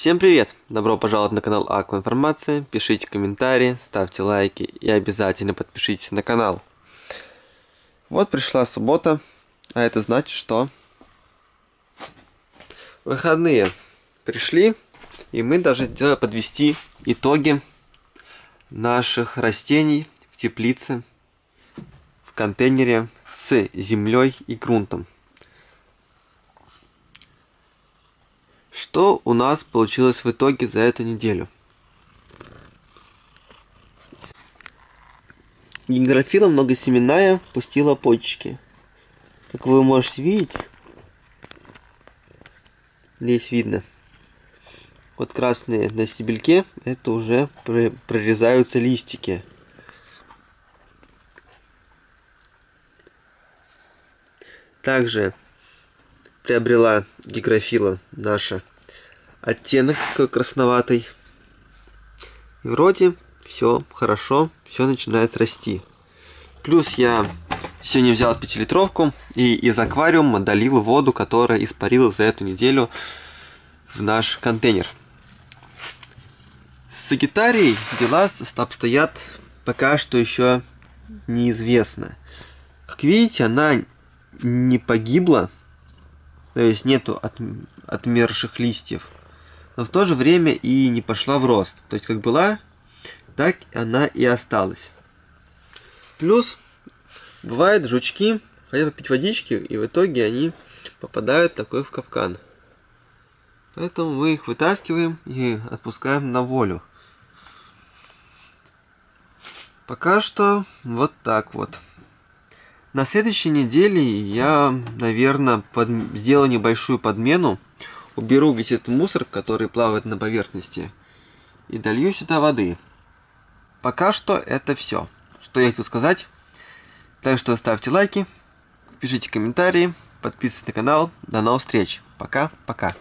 Всем привет! Добро пожаловать на канал Аква Информация. Пишите комментарии, ставьте лайки и обязательно подпишитесь на канал. Вот пришла суббота, а это значит, что выходные пришли, и мы даже сделали подвести итоги наших растений в теплице, в контейнере с землей и грунтом. Что у нас получилось в итоге за эту неделю? Гидрофила многосеменная пустила почки. Как вы можете видеть, здесь видно. Вот красные на стебельке, это уже прорезаются листики. Также приобрела гигрофила наша оттенок такой красноватый. И вроде все хорошо, все начинает расти. Плюс я сегодня взял 5-литровку и из аквариума долил воду, которая испарилась за эту неделю в наш контейнер. С Сагитарией дела обстоят пока что еще неизвестно. Как видите, она не погибла, то есть нету от, отмерших листьев, но в то же время и не пошла в рост. То есть как была, так она и осталась. Плюс бывают жучки, хотят попить водички, и в итоге они попадают такой в капкан. Поэтому мы их вытаскиваем и отпускаем на волю. Пока что вот так вот. На следующей неделе я, наверное, под... сделаю небольшую подмену. Уберу весь этот мусор, который плавает на поверхности. И долью сюда воды. Пока что это все, что я хотел сказать. Так что ставьте лайки, пишите комментарии, подписывайтесь на канал. До новых встреч. Пока-пока.